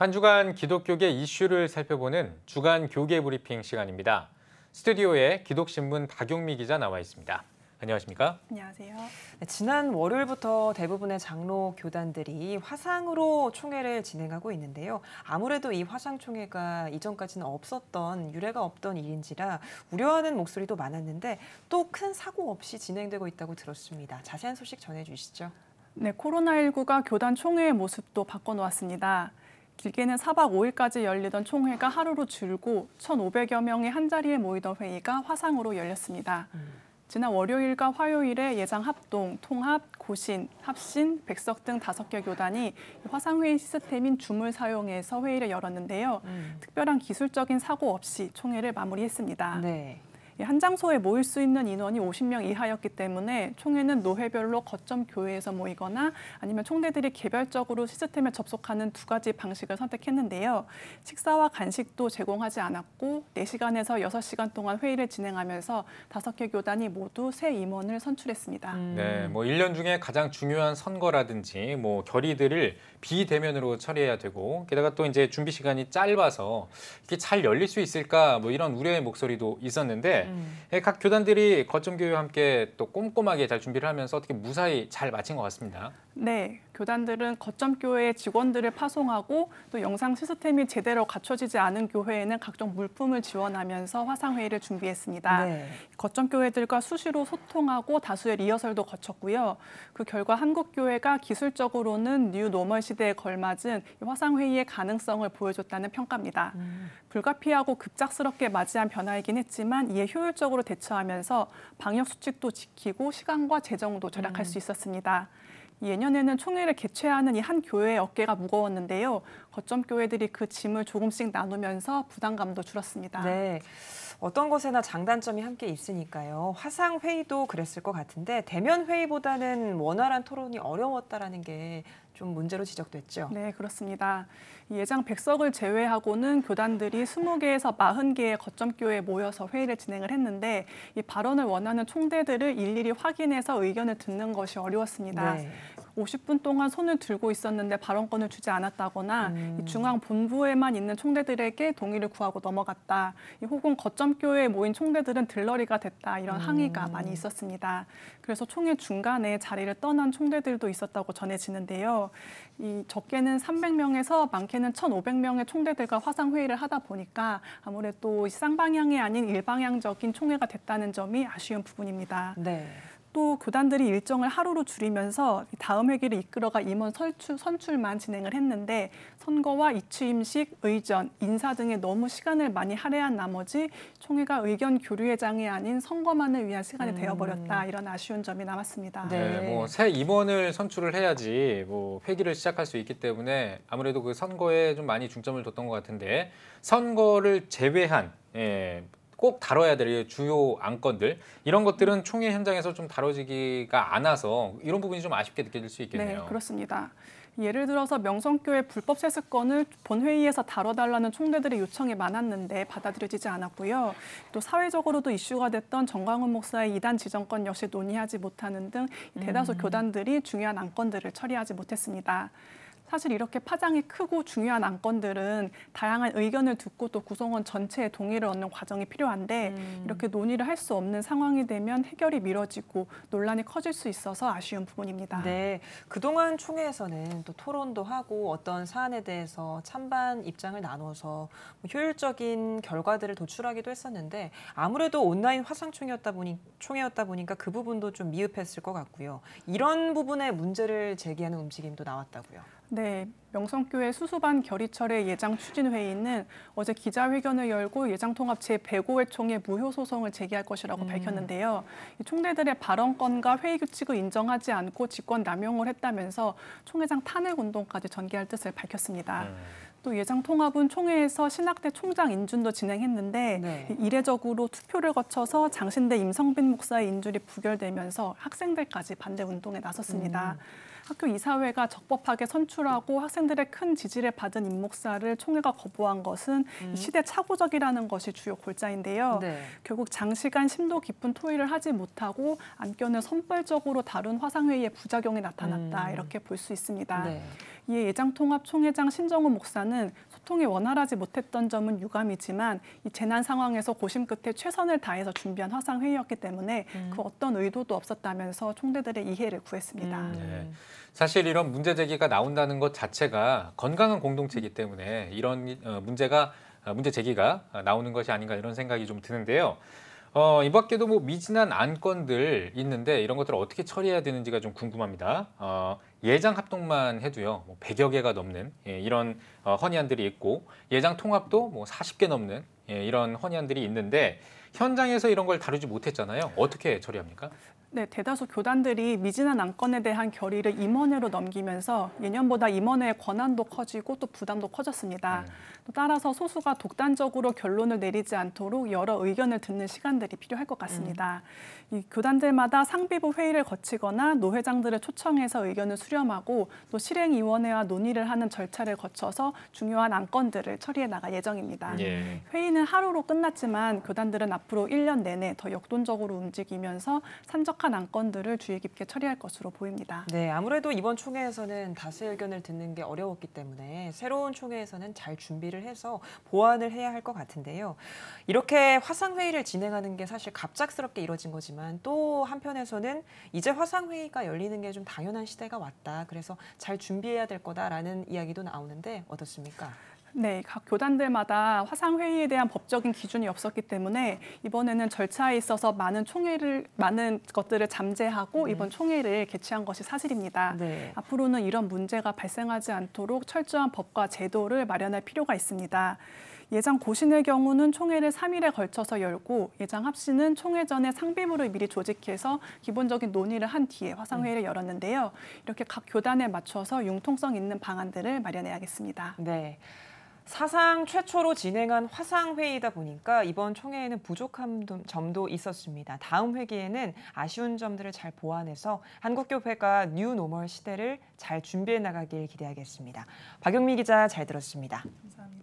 한 주간 기독교계 이슈를 살펴보는 주간 교계 브리핑 시간입니다. 스튜디오에 기독신문 박용미 기자 나와 있습니다. 안녕하십니까? 안녕하세요. 네, 지난 월요일부터 대부분의 장로 교단들이 화상으로 총회를 진행하고 있는데요. 아무래도 이 화상 총회가 이전까지는 없었던 유례가 없던 일인지라 우려하는 목소리도 많았는데 또 큰 사고 없이 진행되고 있다고 들었습니다. 자세한 소식 전해주시죠. 네, 코로나19가 교단 총회의 모습도 바꿔놓았습니다. 길게는 4박 5일까지 열리던 총회가 하루로 줄고 1,500여 명이 한자리에 모이던 회의가 화상으로 열렸습니다. 음. 지난 월요일과 화요일에 예장 합동, 통합, 고신, 합신, 백석 등 다섯 개 교단이 화상회의 시스템인 줌을 사용해서 회의를 열었는데요. 음. 특별한 기술적인 사고 없이 총회를 마무리했습니다. 네. 한 장소에 모일 수 있는 인원이 50명 이하였기 때문에 총회는 노회별로 거점 교회에서 모이거나 아니면 총대들이 개별적으로 시스템에 접속하는 두 가지 방식을 선택했는데요. 식사와 간식도 제공하지 않았고 4시간에서 6시간 동안 회의를 진행하면서 다섯 개 교단이 모두 새 임원을 선출했습니다. 음. 네, 뭐 1년 중에 가장 중요한 선거라든지 뭐 결의들을 비대면으로 처리해야 되고 게다가 또 이제 준비 시간이 짧아서 이게 잘 열릴 수 있을까 뭐 이런 우려의 목소리도 있었는데 음. 예, 각 교단들이 거점 교회와 함께 또 꼼꼼하게 잘 준비를 하면서 어떻게 무사히 잘 마친 것 같습니다. 네, 교단들은 거점 교회 직원들을 파송하고 또 영상 시스템이 제대로 갖춰지지 않은 교회에는 각종 물품을 지원하면서 화상 회의를 준비했습니다. 네. 거점 교회들과 수시로 소통하고 다수의 리허설도 거쳤고요. 그 결과 한국 교회가 기술적으로는 new normal 시대에 걸맞은 화상 회의의 가능성을 보여줬다는 평가입니다. 음. 불가피하고 급작스럽게 맞이한 변화이긴 했지만 이에 효율적으로 대처하면서 방역 수칙도 지키고 시간과 재정도 절약할 음. 수 있었습니다. 예년에는 총회를 개최하는 이 한 교회의 어깨가 무거웠는데요. 거점 교회들이 그 짐을 조금씩 나누면서 부담감도 줄었습니다. 네. 어떤 것에나 장단점이 함께 있으니까요. 화상 회의도 그랬을 것 같은데 대면 회의보다는 원활한 토론이 어려웠다라는 게좀 문제로 지적됐죠. 네, 그렇습니다. 예장 백석을 제외하고는 교단들이 20개에서 40개의 거점교회에 모여서 회의를 진행을 했는데 이 발언을 원하는 총대들을 일일이 확인해서 의견을 듣는 것이 어려웠습니다. 네. 50분 동안 손을 들고 있었는데 발언권을 주지 않았다거나 음. 중앙 본부에만 있는 총대들에게 동의를 구하고 넘어갔다. 혹은 거점 교회에 모인 총대들은 들러리가 됐다. 이런 음. 항의가 많이 있었습니다. 그래서 총회 중간에 자리를 떠난 총대들도 있었다고 전해지는데요. 이 적게는 300명에서 많게는 1,500명의 총대들과 화상 회의를 하다 보니까 아무래도 쌍방향이 아닌 일방향적인 총회가 됐다는 점이 아쉬운 부분입니다. 네. 또 교단들이 일정을 하루로 줄이면서 다음 회기를 이끌어가 임원 설출, 선출만 진행을 했는데 선거와 이취임식, 의전, 인사 등에 너무 시간을 많이 할애한 나머지 총회가 의견 교류회 장이 아닌 선거만을 위한 시간이 음. 되어버렸다 이런 아쉬운 점이 남았습니다. 네, 네 뭐새 임원을 선출을 해야지 뭐 회기를 시작할 수 있기 때문에 아무래도 그 선거에 좀 많이 중점을 뒀던 것 같은데 선거를 제외한 예, 꼭 다뤄야 될 주요 안건들 이런 것들은 총회 현장에서 좀 다뤄지기가 않아서 이런 부분이 좀 아쉽게 느껴질 수 있겠네요. 네, 그렇습니다. 예를 들어서 명성교회 불법 세습건을 본회의에서 다뤄달라는 총대들의 요청이 많았는데 받아들여지지 않았고요. 또 사회적으로도 이슈가 됐던 정광훈 목사의 이단 지정권 역시 논의하지 못하는 등 대다수 음. 교단들이 중요한 안건들을 처리하지 못했습니다. 사실 이렇게 파장이 크고 중요한 안건들은 다양한 의견을 듣고 또 구성원 전체의 동의를 얻는 과정이 필요한데 음. 이렇게 논의를 할 수 없는 상황이 되면 해결이 미뤄지고 논란이 커질 수 있어서 아쉬운 부분입니다. 네, 그동안 총회에서는 또 토론도 하고 어떤 사안에 대해서 찬반 입장을 나눠서 뭐 효율적인 결과들을 도출하기도 했었는데 아무래도 온라인 화상 총회였다 보니 총회였다 보니까 그 부분도 좀 미흡했을 것 같고요. 이런 부분에 문제를 제기하는 움직임도 나왔다고요. 네, 명성교회 수수반 결의철의 예장 추진 회의는 어제 기자회견을 열고 예장 통합 제105회 총회 무효 소송을 제기할 것이라고 음. 밝혔는데요. 총대들의 발언권과 회의 규칙을 인정하지 않고 직권 남용을 했다면서 총회장 탄핵 운동까지 전개할 뜻을 밝혔습니다. 음. 또 예장 통합은 총회에서 신학대 총장 인준도 진행했는데 네. 이례적으로 투표를 거쳐서 장신대 임성빈 목사의 인준이 부결되면서 학생들까지 반대 운동에 나섰습니다. 음. 학교 이사회가 적법하게 선출하고 학생들의 큰 지지를 받은 임목사를 총회가 거부한 것은 이 시대 착오적이라는 것이 주요 골자인데요. 네. 결국 장시간 심도 깊은 토의를 하지 못하고 안건을 선발적으로 다룬 화상회의의 부작용이 나타났다 음. 이렇게 볼 수 있습니다. 네. 이에 예장통합 총회장 신정훈 목사는 소통이 원활하지 못했던 점은 유감이지만 이 재난 상황에서 고심 끝에 최선을 다해서 준비한 화상 회의였기 때문에 그 어떤 의도도 없었다면서 총대들의 이해를 구했습니다. 음. 네. 사실 이런 문제 제기가 나온다는 것 자체가 건강한 공동체이기 때문에 이런 어, 문제가 어, 문제 제기가 나오는 것이 아닌가 이런 생각이 좀 드는데요. 어, 이 밖에도 뭐 미진한 안건들 있는데 이런 것들을 어떻게 처리해야 되는지가 좀 궁금합니다. 어, 예장 합동만 해도요, 뭐 100여 개가 넘는 예, 이런 어, 헌의안들이 있고 예장 통합도 뭐 40개 넘는 예, 이런 헌의안들이 있는데 현장에서 이런 걸 다루지 못했잖아요. 어떻게 처리합니까? 네, 대다수 교단들이 미진한 안건에 대한 결의를 임원회로 넘기면서 예년보다 임원회의 권한도 커지고 또 부담도 커졌습니다. 또 따라서 소수가 독단적으로 결론을 내리지 않도록 여러 의견을 듣는 시간들이 필요할 것 같습니다. 이 교단들마다 상비부 회의를 거치거나 노회장들을 초청해서 의견을 수렴하고 또 실행위원회와 논의를 하는 절차를 거쳐서 중요한 안건들을 처리해 나갈 예정입니다. 예. 회의는 하루로 끝났지만 교단들은 앞으로 1년 내내 더 역동적으로 움직이면서 산적 한 안건들을 주의 깊게 처리할 것으로 보입니다. 네, 아무래도 이번 총회에서는 다수 의견을 듣는 게 어려웠기 때문에 새로운 총회에서는 잘 준비를 해서 보완을 해야 할 것 같은데요. 이렇게 화상 회의를 진행하는 게 사실 갑작스럽게 이뤄진 거지만 또 한편에서는 이제 화상 회의가 열리는 게 좀 당연한 시대가 왔다. 그래서 잘 준비해야 될 거다라는 이야기도 나오는데 어떻습니까? 네, 각 교단들마다 화상 회의에 대한 법적인 기준이 없었기 때문에 이번에는 절차에 있어서 많은 총회를 많은 것들을 잠재하고 네. 이번 총회를 개최한 것이 사실입니다. 네. 앞으로는 이런 문제가 발생하지 않도록 철저한 법과 제도를 마련할 필요가 있습니다. 예장 고신의 경우는 총회를 3일에 걸쳐서 열고 예장 합신은 총회 전에 상비부를 미리 조직해서 기본적인 논의를 한 뒤에 화상회의를 열었는데요. 이렇게 각 교단에 맞춰서 융통성 있는 방안들을 마련해야겠습니다. 네. 사상 최초로 진행한 화상 회의다 보니까 이번 총회에는 부족한 도- 점도 있었습니다. 다음 회기에는 아쉬운 점들을 잘 보완해서 한국교회가 new normal 시대를 잘 준비해 나가길 기대하겠습니다. 박영미 기자 잘 들었습니다. 감사합니다.